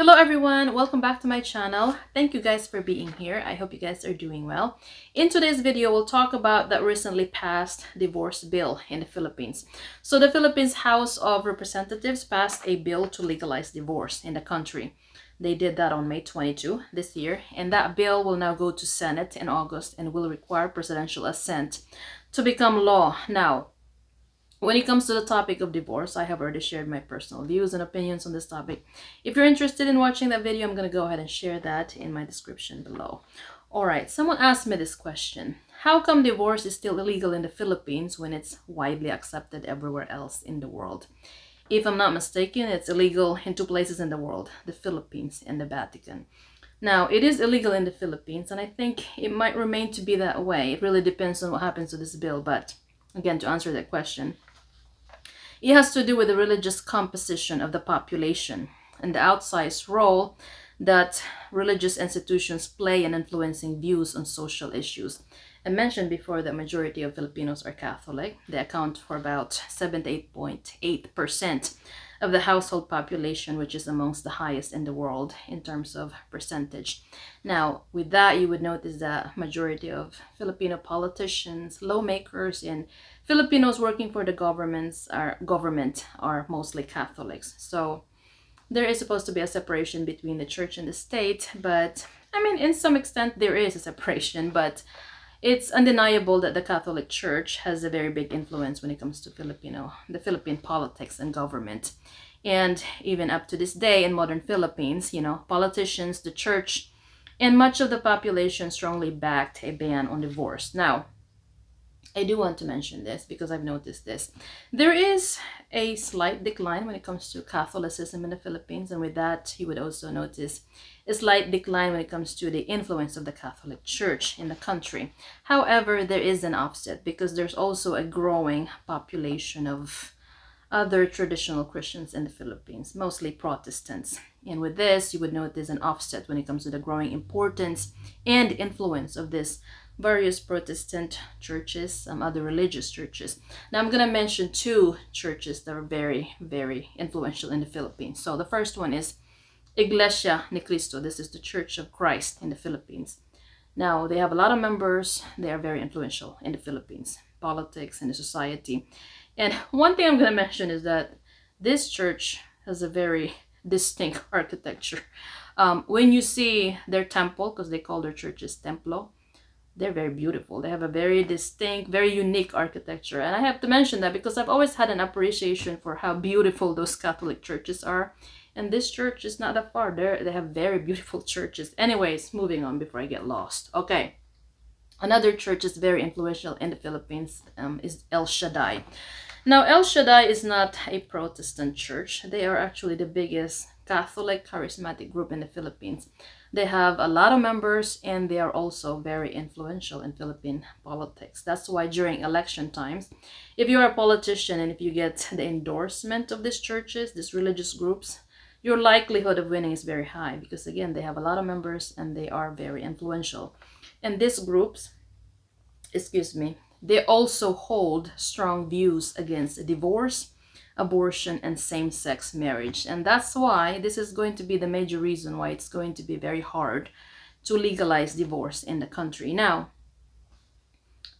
Hello everyone, welcome back to my channel. Thank you guys for being here. I hope you guys are doing well. In today's video, we'll talk about the recently passed divorce bill in the Philippines. So the Philippines House of Representatives passed a bill to legalize divorce in the country. They did that on May 22 this year, and that bill will now go to Senate in August and will require presidential assent to become law. Now, when it comes to the topic of divorce, I have already shared my personal views and opinions on this topic. If you're interested in watching that video, I'm going to go ahead and share that in my description below. Alright, someone asked me this question. How come divorce is still illegal in the Philippines when it's widely accepted everywhere else in the world? If I'm not mistaken, it's illegal in two places in the world, the Philippines and the Vatican. Now, it is illegal in the Philippines, and I think it might remain to be that way. It really depends on what happens to this bill, but again, to answer that question, it has to do with the religious composition of the population and the outsized role that religious institutions play in influencing views on social issues. I mentioned before that majority of Filipinos are Catholic. They account for about 78.8% of the household population, which is amongst the highest in the world in terms of percentage. Now, with that, you would notice that majority of Filipino politicians, lawmakers, and Filipinos working for the governments are government are mostly Catholics. So there is supposed to be a separation between the church and the state, but I mean, in some extent, there is a separation, but it's undeniable that the Catholic Church has a very big influence when it comes to Filipino, the Philippine politics and government. And even up to this day in modern Philippines, you know, politicians, the church, and much of the population strongly backed a ban on divorce. Now, I do want to mention this because I've noticed this. There is a slight decline when it comes to Catholicism in the Philippines, and with that, you would also notice a slight decline when it comes to the influence of the Catholic Church in the country. However, there is an offset because there's also a growing population of other traditional Christians in the Philippines, mostly Protestants. And with this, you would notice an offset when it comes to the growing importance and influence of this various Protestant churches, some other religious churches. Now I'm going to mention two churches that are very, very influential in the Philippines. So the first one is Iglesia Ni Cristo. This is the Church of Christ in the Philippines. Now they have a lot of members. They are very influential in the Philippines, politics and the society. And one thing I'm going to mention is that this church has a very distinct architecture. Um, when you see their temple, because they call their churches templo, they're very beautiful. They have a very distinct, very unique architecture. And I have to mention that because I've always had an appreciation for how beautiful those Catholic churches are. And this church is not that far. There they have very beautiful churches. Anyways, moving on before I get lost. Okay. Another church is very influential in the Philippines um, is El Shaddai. Now, El Shaddai is not a Protestant church. They are actually the biggest Catholic charismatic group in the Philippines. They have a lot of members and they are also very influential in Philippine politics. That's why during election times, if you're a politician and if you get the endorsement of these churches, these religious groups, your likelihood of winning is very high because again, they have a lot of members and they are very influential. And these groups, excuse me, they also hold strong views against divorce, abortion and same-sex marriage. And that's why this is going to be the major reason why it's going to be very hard to legalize divorce in the country. Now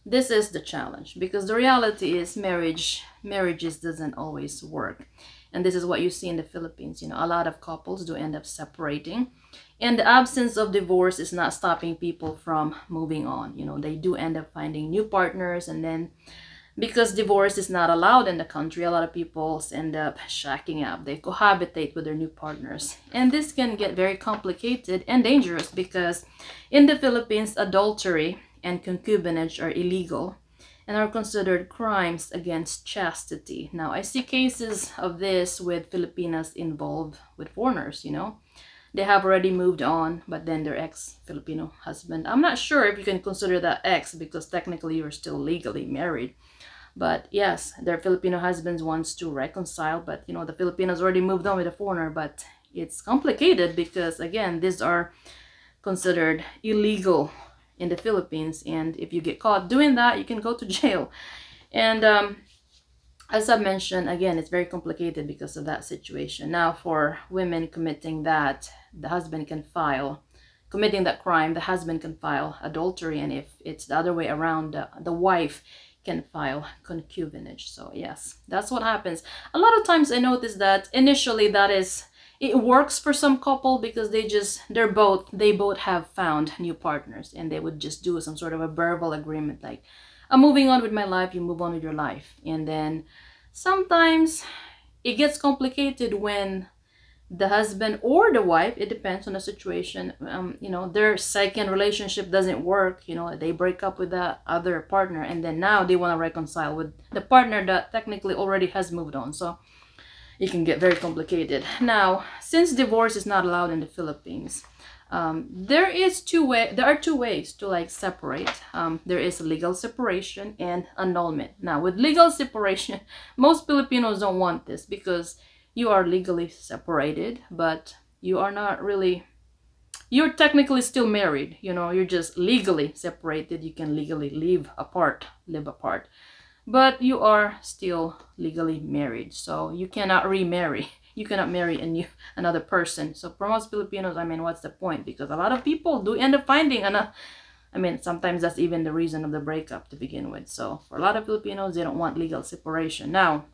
this is the challenge because the reality is marriage marriages doesn't always work. And this is what you see in the philippines you know a lot of couples do end up separating and the absence of divorce is not stopping people from moving on you know they do end up finding new partners and then because divorce is not allowed in the country, a lot of people end up shacking up. They cohabitate with their new partners. And this can get very complicated and dangerous because in the Philippines, adultery and concubinage are illegal and are considered crimes against chastity. Now, I see cases of this with Filipinas involved with foreigners, you know. They have already moved on, but then their ex-Filipino husband. I'm not sure if you can consider that ex because technically you're still legally married. But yes, their Filipino husbands wants to reconcile, but you know, the Filipinos already moved on with a foreigner, but it's complicated because again, these are considered illegal in the Philippines. And if you get caught doing that, you can go to jail. And um, as I mentioned, again, it's very complicated because of that situation. Now, for women committing that, the husband can file, committing that crime, the husband can file adultery. And if it's the other way around, the, the wife can file concubinage. So, yes, that's what happens. A lot of times I notice that initially that is it works for some couple because they just they're both they both have found new partners and they would just do some sort of a verbal agreement like I'm moving on with my life, you move on with your life. And then sometimes it gets complicated when the husband or the wife, it depends on the situation, um, you know, their second relationship doesn't work, you know, they break up with the other partner and then now they want to reconcile with the partner that technically already has moved on. So it can get very complicated. Now, since divorce is not allowed in the Philippines, um, there is two way there are two ways to like separate um, there is legal separation and annulment now with legal separation most filipinos don't want this because you are legally separated but you are not really you're technically still married you know you're just legally separated you can legally live apart live apart but you are still legally married so you cannot remarry you cannot marry a new another person. So for most Filipinos, I mean, what's the point? Because a lot of people do end up finding another. I mean, sometimes that's even the reason of the breakup to begin with. So for a lot of Filipinos, they don't want legal separation. Now,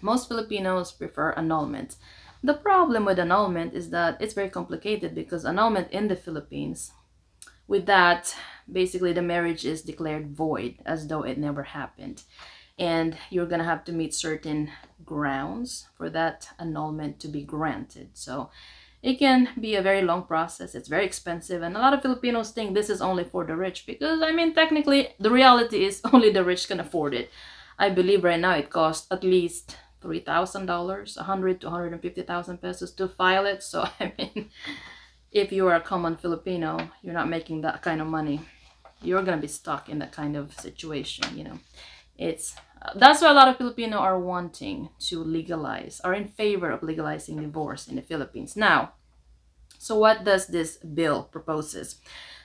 most Filipinos prefer annulment. The problem with annulment is that it's very complicated because annulment in the Philippines, with that, basically the marriage is declared void as though it never happened. And you're gonna have to meet certain grounds for that annulment to be granted. So it can be a very long process. It's very expensive. And a lot of filipinos think this is only for the rich because i mean technically the reality is only the rich can afford it i believe right now it costs at least three thousand dollars a hundred to 150,000 pesos to file it. So i mean if you are a common filipino you're not making that kind of money. You're gonna be stuck in that kind of situation you know. It's uh, that's why a lot of Filipino are wanting to legalize, are in favor of legalizing divorce in the Philippines. Now, so what does this bill proposes?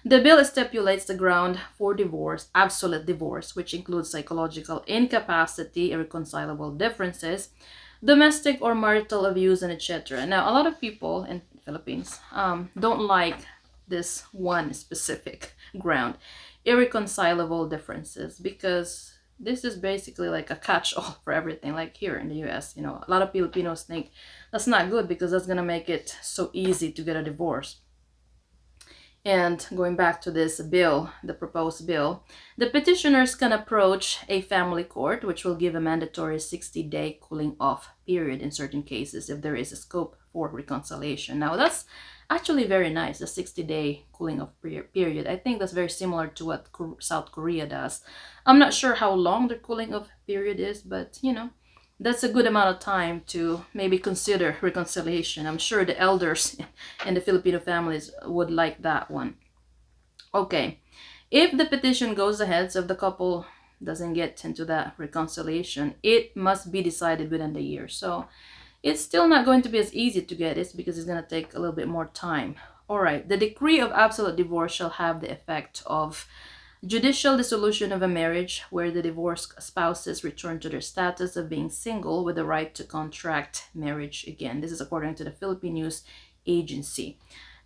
The bill stipulates the ground for divorce, absolute divorce, which includes psychological incapacity, irreconcilable differences, domestic or marital abuse, and etc. Now, a lot of people in Philippines um, don't like this one specific ground, irreconcilable differences, because this is basically like a catch-all for everything like here in the US you know a lot of Filipinos think that's not good because that's gonna make it so easy to get a divorce and going back to this bill, the proposed bill, the petitioners can approach a family court, which will give a mandatory 60 day cooling off period in certain cases if there is a scope for reconciliation. Now, that's actually very nice, the 60 day cooling off period. I think that's very similar to what South Korea does. I'm not sure how long the cooling off period is, but you know, that's a good amount of time to maybe consider reconciliation. I'm sure the elders in the Filipino families would like that one. Okay, if the petition goes ahead, so if the couple doesn't get into that reconciliation, it must be decided within the year. So it's still not going to be as easy to get it because it's going to take a little bit more time. All right, the decree of absolute divorce shall have the effect of judicial dissolution of a marriage where the divorced spouses return to their status of being single with the right to contract marriage again. This is according to the Philippine News Agency.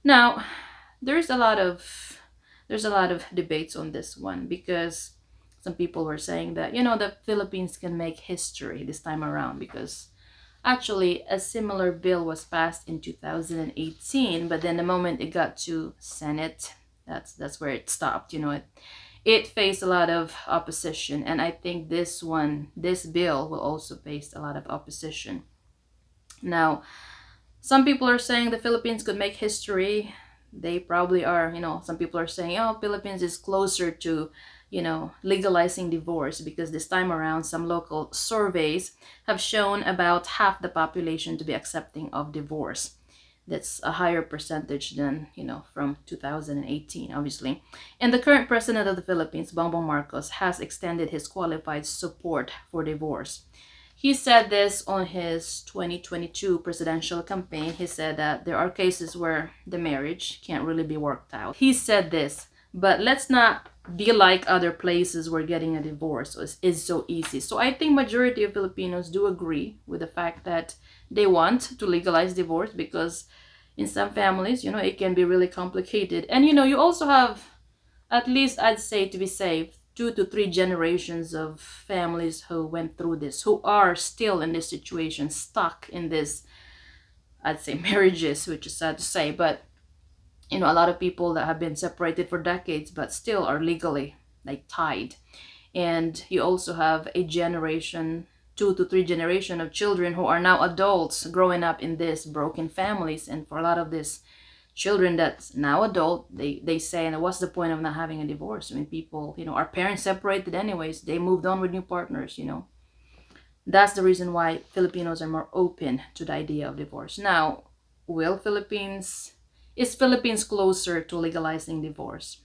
Now, there's a lot of there's a lot of debates on this one because some people were saying that you know the Philippines can make history this time around because Actually, a similar bill was passed in 2018, but then the moment it got to Senate, that's that's where it stopped. You know, it it faced a lot of opposition, and I think this one, this bill, will also face a lot of opposition. Now, some people are saying the Philippines could make history. They probably are. You know, some people are saying, oh, Philippines is closer to you know, legalizing divorce because this time around some local surveys have shown about half the population to be accepting of divorce. That's a higher percentage than, you know, from 2018, obviously. And the current president of the Philippines, Bongbong Marcos, has extended his qualified support for divorce. He said this on his 2022 presidential campaign. He said that there are cases where the marriage can't really be worked out. He said this, but let's not be like other places where getting a divorce is, is so easy. So I think majority of Filipinos do agree with the fact that they want to legalize divorce because in some families, you know, it can be really complicated. And you know, you also have at least I'd say to be safe, two to three generations of families who went through this, who are still in this situation, stuck in this I'd say marriages, which is sad to say, but you know, a lot of people that have been separated for decades but still are legally like tied. And you also have a generation, two to three generation of children who are now adults growing up in these broken families. And for a lot of these children that's now adult, they, they say, and what's the point of not having a divorce? I mean, people, you know, our parents separated anyways. They moved on with new partners, you know. That's the reason why Filipinos are more open to the idea of divorce. Now, will Philippines is Philippines closer to legalizing divorce?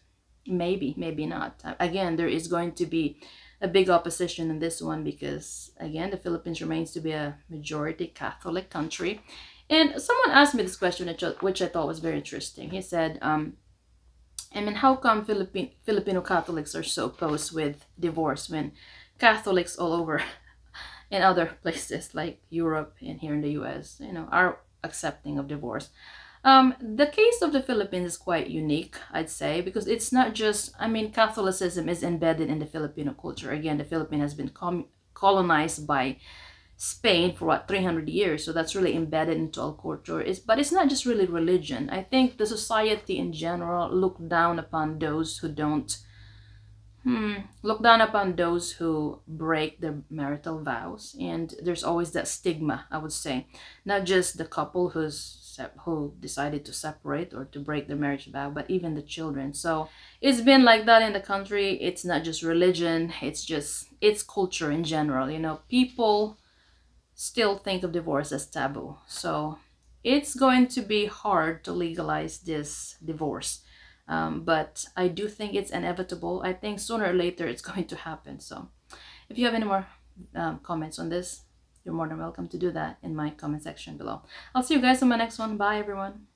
Maybe, maybe not. Again, there is going to be a big opposition in this one because, again, the Philippines remains to be a majority Catholic country. And someone asked me this question, which I thought was very interesting. He said, um, I mean, how come Philippine, Filipino Catholics are so opposed with divorce when Catholics all over in other places like Europe and here in the US, you know, are accepting of divorce? Um, the case of the Philippines is quite unique, I'd say, because it's not just, I mean, Catholicism is embedded in the Filipino culture. Again, the Philippines has been colonized by Spain for what 300 years, so that's really embedded into our culture. But it's not just really religion. I think the society in general look down upon those who don't hmm, look down upon those who break their marital vows, and there's always that stigma. I would say, not just the couple who's who decided to separate or to break their marriage vow, but even the children. So it's been like that in the country. It's not just religion, it's just it's culture in general. You know, people still think of divorce as taboo. So it's going to be hard to legalize this divorce. Um, but I do think it's inevitable. I think sooner or later it's going to happen. So if you have any more um, comments on this, you're more than welcome to do that in my comment section below. I'll see you guys in my next one. Bye, everyone.